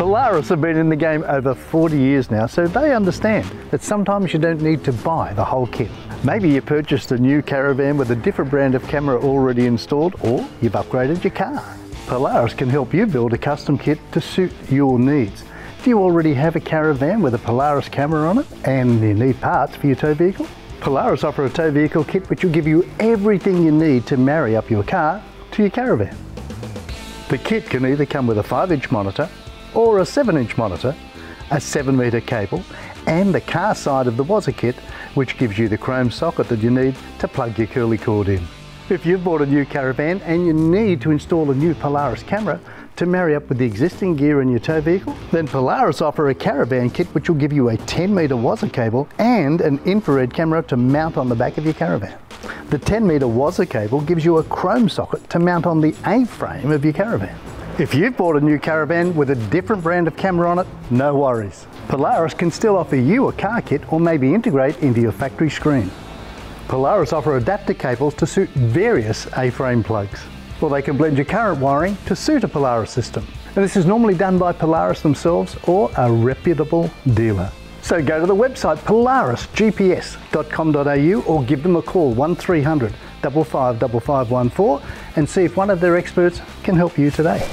Polaris have been in the game over 40 years now, so they understand that sometimes you don't need to buy the whole kit. Maybe you purchased a new caravan with a different brand of camera already installed, or you've upgraded your car. Polaris can help you build a custom kit to suit your needs. If you already have a caravan with a Polaris camera on it and you need parts for your tow vehicle? Polaris offer a tow vehicle kit which will give you everything you need to marry up your car to your caravan. The kit can either come with a 5 inch monitor or a 7 inch monitor, a 7 metre cable and the car side of the Wazza kit which gives you the chrome socket that you need to plug your curly cord in. If you've bought a new caravan and you need to install a new Polaris camera to marry up with the existing gear in your tow vehicle, then Polaris offer a caravan kit which will give you a 10 metre Wazza cable and an infrared camera to mount on the back of your caravan. The 10 metre Wazza cable gives you a chrome socket to mount on the A-frame of your caravan. If you've bought a new caravan with a different brand of camera on it, no worries. Polaris can still offer you a car kit or maybe integrate into your factory screen. Polaris offer adapter cables to suit various A-frame plugs. Or they can blend your current wiring to suit a Polaris system. And this is normally done by Polaris themselves or a reputable dealer. So go to the website polarisgps.com.au or give them a call 1300 555514 and see if one of their experts can help you today.